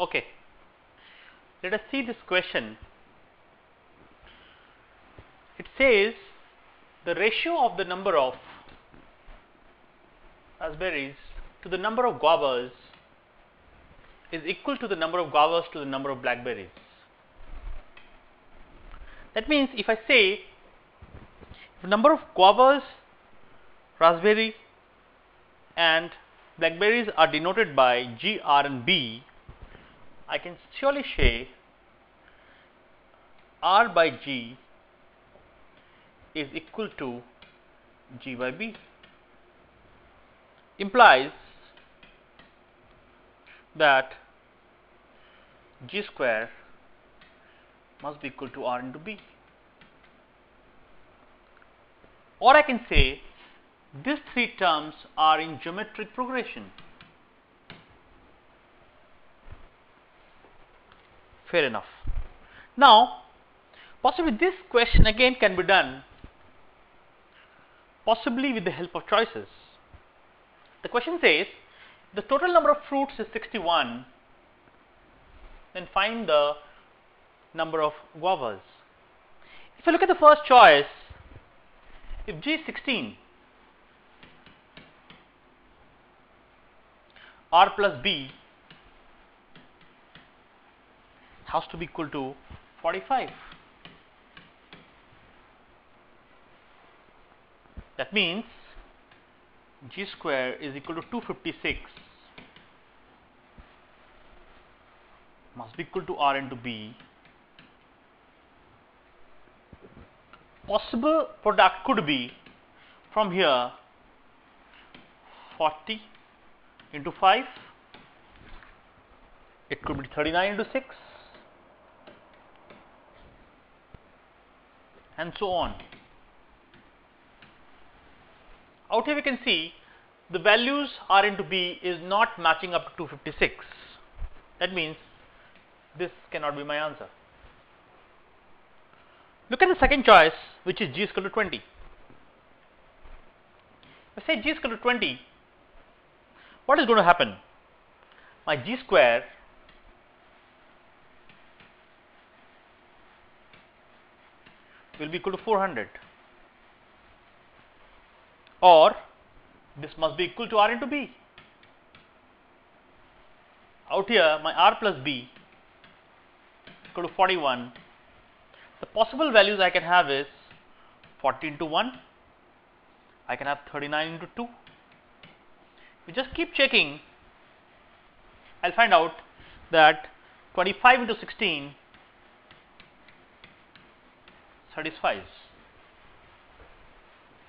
Okay. Let us see this question. It says the ratio of the number of raspberries to the number of guavas is equal to the number of guavas to the number of blackberries. That means if I say the number of guavas, raspberry and blackberries are denoted by G, R and B, I can surely say R by G is equal to G by B implies that G square must be equal to R into B. Or I can say these three terms are in geometric progression. Fair enough. Now, possibly this question again can be done possibly with the help of choices. The question says the total number of fruits is 61 then find the number of guavas. If you look at the first choice, if G is 16, R plus B has to be equal to 45. That means G square is equal to 256 must be equal to R into B. Possible product could be from here 40 into 5, it could be 39 into 6 and so on. Out here we can see the values R into B is not matching up to 256. That means this cannot be my answer. Look at the second choice which is G is equal to 20. If I say G is equal to 20, what is going to happen? My G square will be equal to 400 or this must be equal to R into B. Out here my R plus B equal to 41. The possible values I can have is 40 into 1, I can have 39 into 2. We just keep checking, I will find out that 25 into 16 satisfies.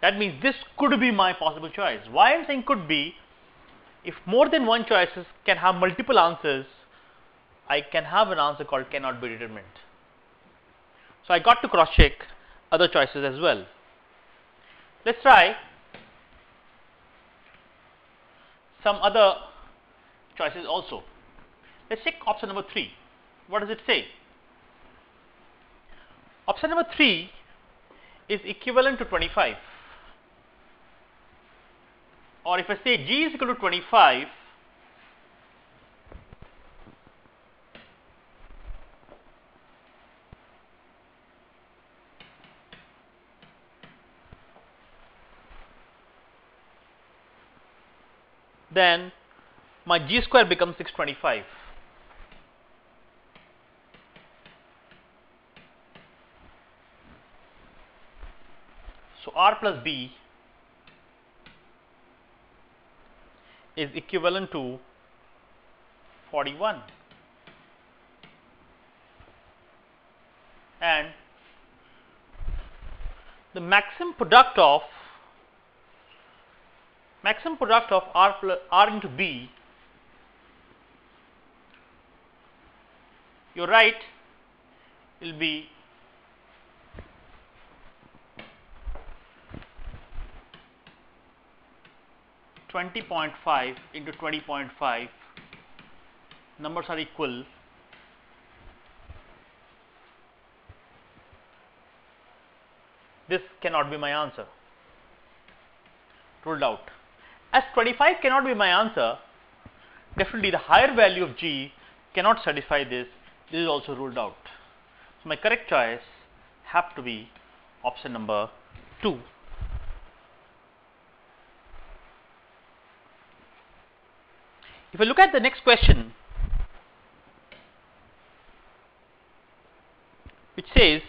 That means this could be my possible choice. Why I am saying could be, if more than one choices can have multiple answers, I can have an answer called cannot be determined. So, I got to cross check other choices as well. Let us try some other choices also. Let us check option number 3. What does it say? Option number 3 is equivalent to 25 or if I say G is equal to 25 then my G square becomes 625. So, R plus B is equivalent to 41 and the maximum product of maximum product of R plus R into B you are right will be twenty point five into twenty point five. Numbers are equal. This cannot be my answer. Ruled out. As 25 cannot be my answer definitely the higher value of G cannot satisfy this, this is also ruled out. So, my correct choice have to be option number 2. If I look at the next question, which says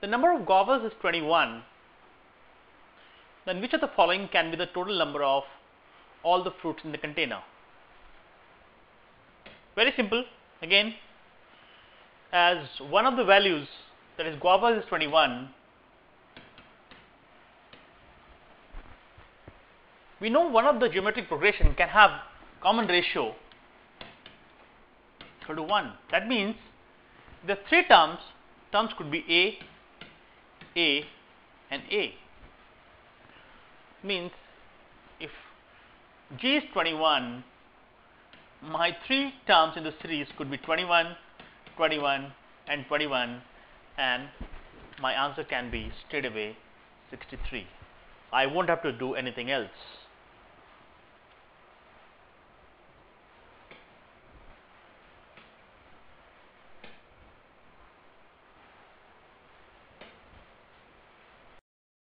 the number of guavas is 21, then which of the following can be the total number of all the fruits in the container? Very simple again as one of the values that is guavas is 21 we know one of the geometric progression can have common ratio equal to 1. That means the three terms, terms could be A, A and A. Means if G is 21, my three terms in the series could be 21, 21 and 21 and my answer can be straight away 63. I won't have to do anything else.